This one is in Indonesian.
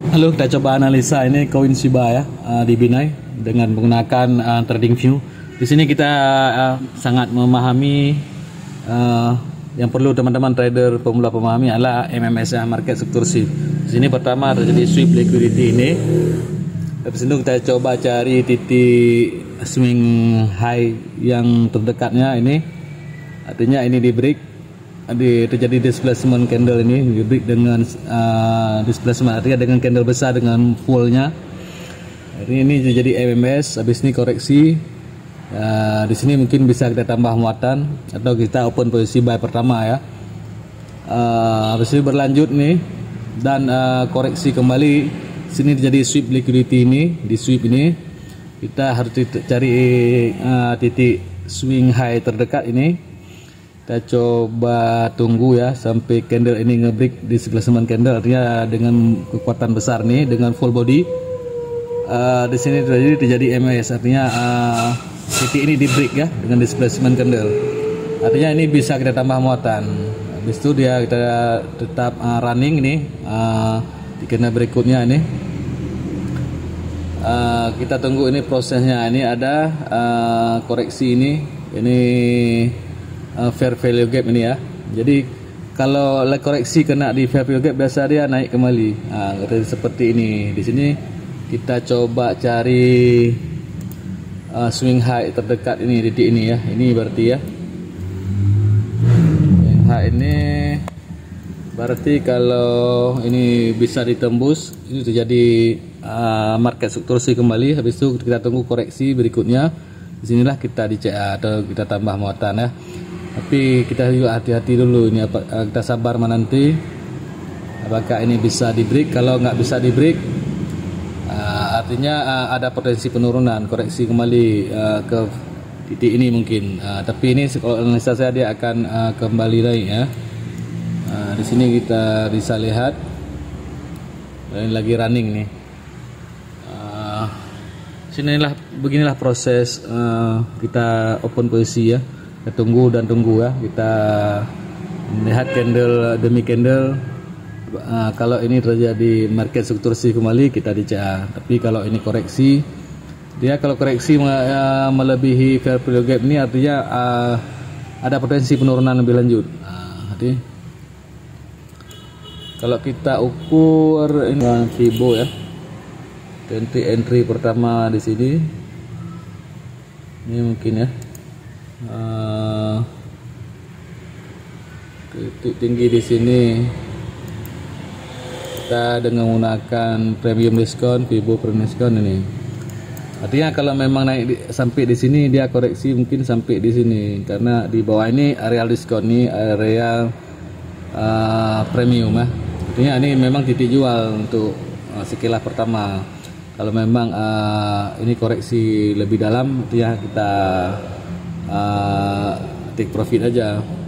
Halo, kita coba analisa ini koin Shiba ya uh, di Binai dengan menggunakan uh, Trading View. Di sini kita uh, sangat memahami uh, yang perlu teman-teman trader pemula pemahami adalah MMS ya, market struktur shift. Di sini pertama terjadi sweep liquidity ini. Habis itu kita coba cari titik swing high yang terdekatnya ini. Artinya ini di break di terjadi displacement candle ini di break dengan uh, displacement artinya dengan candle besar dengan fullnya ini ini jadi MMS habis ini koreksi. Uh, di sini mungkin bisa kita tambah muatan atau kita open posisi buy pertama ya. Uh, habis ini berlanjut nih dan uh, koreksi kembali. Sini terjadi sweep liquidity ini di sweep ini. Kita harus cari uh, titik swing high terdekat ini kita coba tunggu ya sampai candle ini ngebreak di sebelah semen candle. Artinya dengan kekuatan besar nih dengan full body uh, di sini terjadi terjadi MAS artinya uh, titik ini di break ya dengan displacement candle. Artinya ini bisa kita tambah muatan. Habis itu dia kita tetap uh, running ini uh, di candle berikutnya ini. Uh, kita tunggu ini prosesnya. Ini ada uh, koreksi ini. Ini uh, fair value gap ini ya. Jadi kalau koreksi kena di fair value gap biasa dia naik kembali. Ah uh, seperti ini. Di sini kita coba cari uh, swing high terdekat ini titik ini ya. Ini berarti ya. Swing high ini berarti kalau ini bisa ditembus ini terjadi uh, market strukturasi kembali habis itu kita tunggu koreksi berikutnya di sinilah kita dicek atau kita tambah muatan ya tapi kita juga hati-hati dulu ini apa eh, kita sabar menanti apakah ini bisa di break? Kalau nggak bisa di break uh, artinya uh, ada potensi penurunan koreksi kembali uh, ke titik ini mungkin. Uh, tapi ini kalau analisa saya dia akan uh, kembali naik ya. Uh, di sini kita bisa lihat ini lagi running nih. Uh, sinilah beginilah proses uh, kita open posisi ya kita tunggu dan tunggu ya. Kita melihat candle demi candle. Uh, kalau ini terjadi market strukturasi kembali kita di CA tapi kalau ini koreksi dia kalau koreksi uh, melebihi fair value gap ini artinya uh, ada potensi penurunan lebih lanjut. Uh, hati kalau kita ukur ini Fibo ya. Entry entry pertama di sini. Ini mungkin ya. Uh, titik tinggi di sini. Kita dengan menggunakan premium diskon Vivo premium diskon ini. Artinya kalau memang naik di, sampai di sini dia koreksi mungkin sampai di sini. Karena di bawah ini area diskon ini area uh, premium ya. Artinya ini memang titik jual untuk uh, sekilas pertama. Kalau memang uh, ini koreksi lebih dalam artinya kita uh, take profit aja